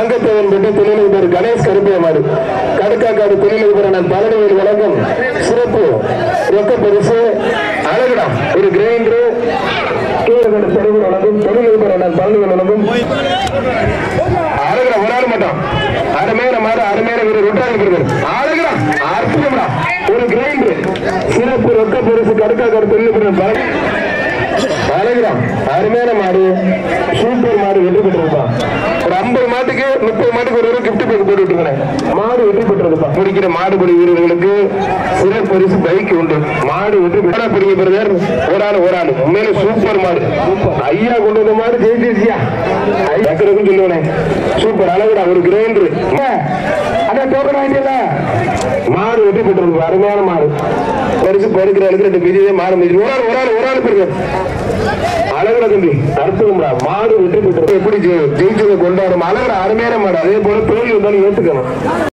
மங்கத்தேவன் பெற்ற தொழிலதிபர் கணேஷ் கருப்பையமாறு கடுக்காக்காடு தொழிலதிபர் நான் பழனியில் வழங்கும் சிறப்பு. ரொக்க பரிசு. அழகுடாம் ஒரு கிரைண்டர். கீழகண்ட தெருவில் வழங்கும் தொழிலதிபர் நான் பழனியில் வழங்கும் அழகுடா. ஒரு ஆள் மட்டும். அருமையான மாடு அருமையான வீரர். ரொட்டாளி வீரர் அழகுடா. அற்புதம்டா. ஒரு கிரைண்டர். சிறப்பு ரொக்க பரிசு. கடுக்காக்காடு தொழிலதிபர் பழனி அழகுதான் அருமையான மாடு. சூப்பர் மாடு வெற்றி பெற்றிருப்பான் ஒரு ஐம்பது மாட்டுக்கு முப்பது மாட்டுக்கு ஒரு ஒரு கிஃப்ட் பேக் போட்டு விட்டுருக்கேன் மாடு வெற்றி பெற்றிருப்பா பிடிக்கிற மாடுபடி வீரர்களுக்கு சிறப்பு பரிசு பைக் உண்டு. மாடு வெற்றி பெற்றா பிரதர் ஒரு ஆள் ஒரு ஆள் உண்மையில சூப்பர். மாடு. ஐயா கொண்டு வந்த மாடு ஜெயிச்சிருச்சியா? சொல்லுவேனே. சூப்பர். அழகுடா ஒரு கிரைண்டர். அதான் டோக்கன் வாங்கிட்டல மாடு வெற்றி பெற்றிருக்கு. அருமையான மாடு. பரிசு பருக்கிற அளவுக்கு ரெண்டு பெரிய மாடு மிதி ஒரு ஆள் ஒரு ஆள் ஒரு ஆள் பெருக்கு அழகுல தம்பி. அற்புதம்டா மாடு பெற்றது எப்படி ஜெயிச்சதை கொண்டாடும்? அழகிற அருமையான மாடு. அதே போல தோல்வி வந்தாலும் ஏத்துக்கணும்.